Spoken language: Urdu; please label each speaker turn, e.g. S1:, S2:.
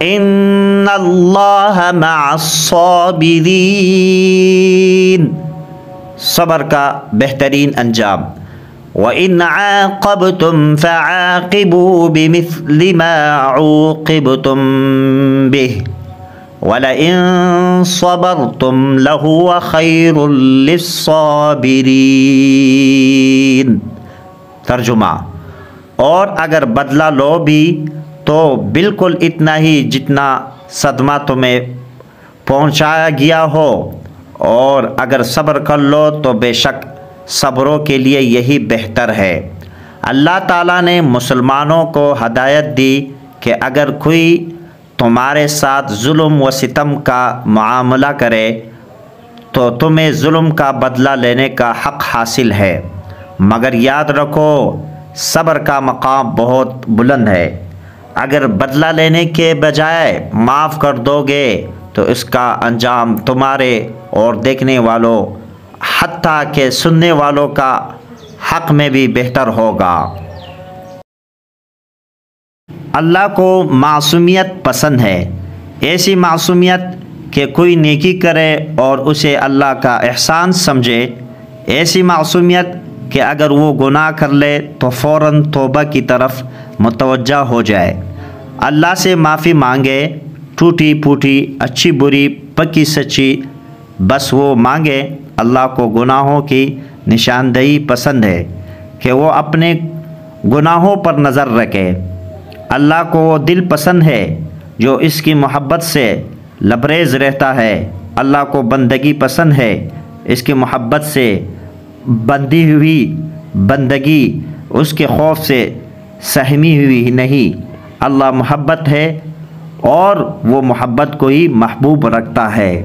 S1: ان اللہ مع الصابرین صبر کا بہترین انجام. وَإِنْ عَاقَبْتُمْ فَعَاقِبُوا بِمِثْلِ مَا عُوقِبْتُمْ بِهِ. وَلَئِن صَبَرْتُمْ لَهُوَ خَيْرٌ لِلصَّابِرِينَ. ترجمہ. اور اگر بدلہ لو بھی تو بالکل اتنا ہی جتنا صدمہ تمہیں پہنچایا گیا ہو۔ اور اگر صبر کر لو تو بے شک صبروں کے لیے یہی بہتر ہے۔ اللہ تعالیٰ نے مسلمانوں کو ہدایت دی کہ اگر کوئی تمہارے ساتھ ظلم و ستم کا معاملہ کرے تو تمہیں ظلم کا بدلہ لینے کا حق حاصل ہے۔ مگر یاد رکھو، صبر کا مقام بہت بلند ہے۔ اگر بدلہ لینے کے بجائے معاف کر دو گے، تو اس کا انجام تمہارے اور دیکھنے والوں، حتیٰ کہ سننے والوں کا حق میں بھی بہتر ہوگا۔ اللہ کو معصومیت پسند ہے۔ ایسی معصومیت کہ کوئی نیکی کرے اور اسے اللہ کا احسان سمجھے، ایسی معصومیت کہ اگر وہ گناہ کر لے تو فوراً توبہ کی طرف متوجہ ہو جائے۔ اللہ سے معافی مانگے، ٹوٹی پھوٹی، اچھی بری، پکی سچی، بس وہ مانگے۔ اللہ کو گناہوں کی نشاندہی پسند ہے کہ وہ اپنے گناہوں پر نظر رکھے۔ اللہ کو وہ دل پسند ہے جو اس کی محبت سے لبریز رہتا ہے۔ اللہ کو بندگی پسند ہے، اس کی محبت سے بندی ہوئی بندگی، اس کے خوف سے سہمی ہوئی نہیں۔ اللہ محبت ہے اور وہ محبت کو ہی محبوب رکھتا ہے۔